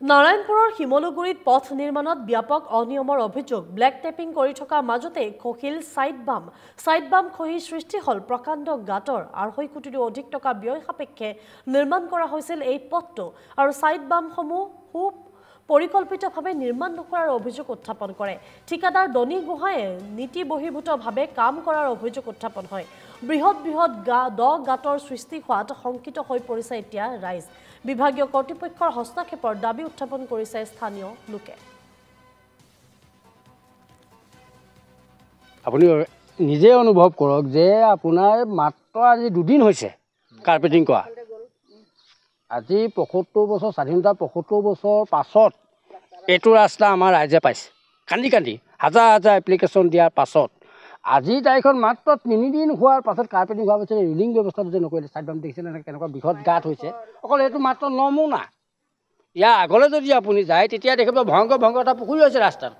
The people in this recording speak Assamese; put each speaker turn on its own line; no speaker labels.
নাৰায়ণপুৰৰ শিমলুগুৰিত পথ নিৰ্মাণত ব্যাপক অনিয়মৰ অভিযোগ। ব্লেক টেপিং কৰি থকাৰ মাজতে খহিল ছাইড বাম। ছাইড বাম খহি সৃষ্টি হ'ল প্ৰকাণ্ড গাঁতৰ। আঢ়ৈ কোটিৰো অধিক টকা ব্যয় সাপেক্ষে নিৰ্মাণ কৰা হৈছিল এই পথটো। আৰু ছাইড বামসমূহ সু পৰিকল্পিতভাৱে নিৰ্মাণ নকৰাৰ অভিযোগ উত্থাপন কৰে। ঠিকাদাৰ দনি গোহাঁয়ে নীতি বহিৰ্ভূতভাৱে কাম কৰাৰ অভিযোগ উত্থাপন হয়। বৃহৎ বৃহৎ গা দ গাঁতৰ সৃষ্টি হোৱাত শংকিত হৈ পৰিছে এতিয়া ৰাইজ। বিভাগীয় কৰ্তৃপক্ষৰ হস্তক্ষেপৰ দাবী উত্থাপন কৰিছে স্থানীয় লোকে।
আপুনি নিজে অনুভৱ কৰক যে আপোনাৰ মাত্ৰ আজি দুদিন হৈছে কাৰ্পেটিং কৰা। আজি পঁয়সত্তৰ বছৰ স্বাধীনতা পঁয়সত্তৰ বছৰ পাছত এইটো ৰাস্তা আমাৰ ৰাইজে পাইছে। কান্দি কান্দি হাজাৰ হাজাৰ এপ্লিকেশ্যন দিয়াৰ পাছত আজিৰ তাৰিখত মাত্ৰ তিনিদিন হোৱাৰ পাছত কাৰ্পেটিং হোৱাৰ পাছত ৰিলিং ব্যৱস্থাটো যে নকৰিলে চাইড বাম দেখিছেনে এনেকৈ কেনেকুৱা বৃহৎ গাঁত হৈছে অকল এইটো মাত্ৰ নমুনা। ইয়াৰ আগলৈ যদি আপুনি যায় তেতিয়া দেখিব ভয়ংকৰ ভয়ংকৰ এটা পুখুৰী হৈছে ৰাস্তাত।